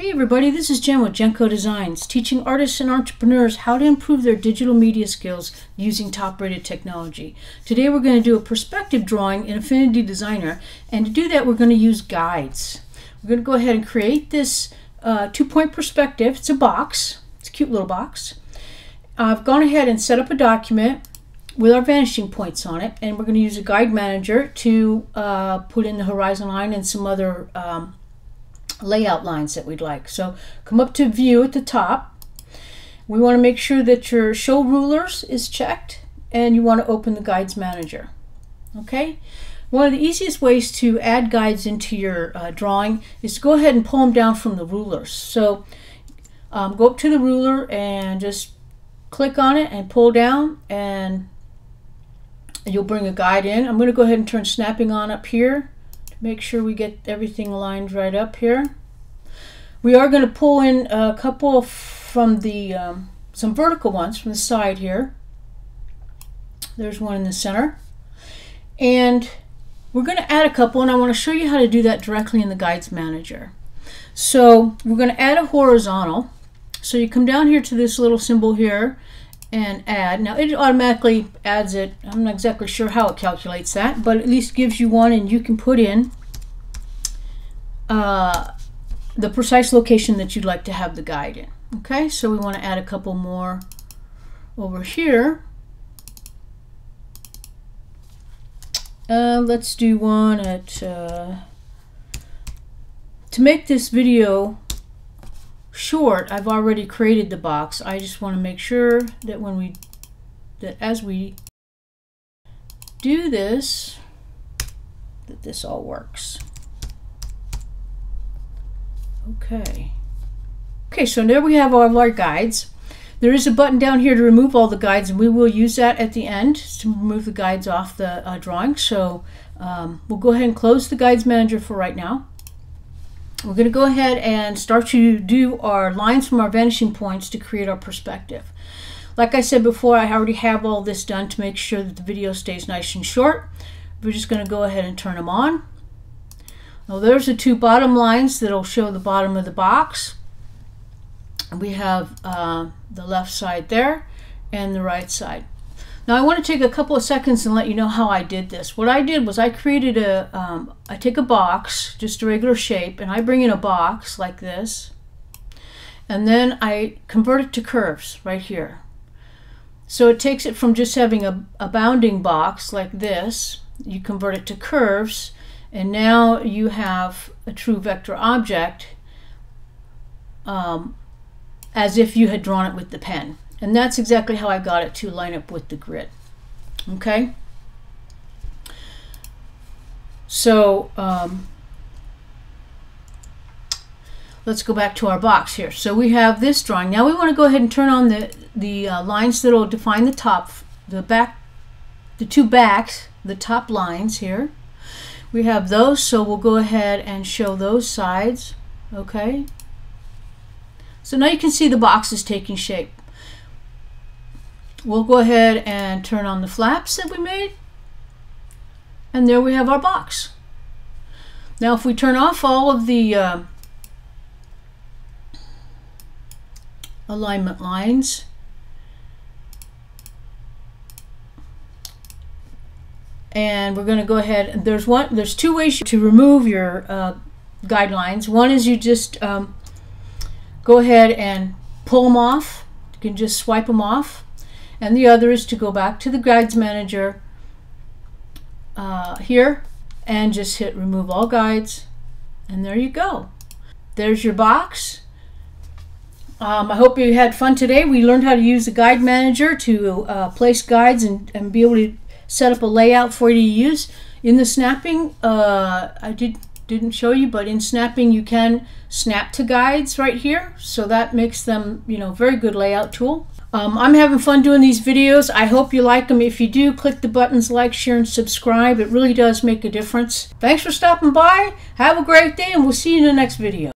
Hey everybody, this is Jen with Jenco Designs, teaching artists and entrepreneurs how to improve their digital media skills using top-rated technology. Today we're going to do a perspective drawing in Affinity Designer, and to do that we're going to use guides. We're going to go ahead and create this uh, two-point perspective. It's a box. It's a cute little box. I've gone ahead and set up a document with our vanishing points on it, and we're going to use a guide manager to uh, put in the horizon line and some other um, layout lines that we'd like. So come up to view at the top. We want to make sure that your show rulers is checked and you want to open the guides manager. Okay. One of the easiest ways to add guides into your uh, drawing is to go ahead and pull them down from the rulers. So um, go up to the ruler and just click on it and pull down and you'll bring a guide in. I'm going to go ahead and turn snapping on up here make sure we get everything lined right up here. We are going to pull in a couple from the, um, some vertical ones from the side here. There's one in the center. And we're going to add a couple, and I want to show you how to do that directly in the Guides Manager. So we're going to add a horizontal. So you come down here to this little symbol here, and add. Now it automatically adds it. I'm not exactly sure how it calculates that, but at least gives you one and you can put in uh, the precise location that you'd like to have the guide in. Okay, so we want to add a couple more over here. Uh, let's do one at, uh, to make this video short, I've already created the box. I just want to make sure that when we, that as we do this, that this all works. Okay. Okay, so there we have all of our guides. There is a button down here to remove all the guides, and we will use that at the end to remove the guides off the uh, drawing. So um, we'll go ahead and close the Guides Manager for right now. We're going to go ahead and start to do our lines from our vanishing points to create our perspective. Like I said before, I already have all this done to make sure that the video stays nice and short. We're just going to go ahead and turn them on. Now there's the two bottom lines that'll show the bottom of the box. We have uh, the left side there and the right side. Now I want to take a couple of seconds and let you know how I did this. What I did was I created a, um, I take a box, just a regular shape, and I bring in a box like this. And then I convert it to curves right here. So it takes it from just having a, a bounding box like this, you convert it to curves, and now you have a true vector object um, as if you had drawn it with the pen. And that's exactly how I got it to line up with the grid. Okay? So um, let's go back to our box here. So we have this drawing. Now we want to go ahead and turn on the, the uh, lines that will define the top, the back, the two backs, the top lines here. We have those, so we'll go ahead and show those sides. Okay? So now you can see the box is taking shape. We'll go ahead and turn on the flaps that we made. And there we have our box. Now if we turn off all of the uh, alignment lines, and we're going to go ahead, there's one, there's two ways to remove your uh, guidelines. One is you just um, go ahead and pull them off. You can just swipe them off and the other is to go back to the guides manager uh, here and just hit remove all guides. And there you go. There's your box. Um, I hope you had fun today. We learned how to use the guide manager to uh, place guides and, and be able to set up a layout for you to use. In the snapping uh, I did didn't show you but in snapping you can snap to guides right here. So that makes them you know very good layout tool um, I'm having fun doing these videos. I hope you like them. If you do, click the buttons like, share, and subscribe. It really does make a difference. Thanks for stopping by. Have a great day, and we'll see you in the next video.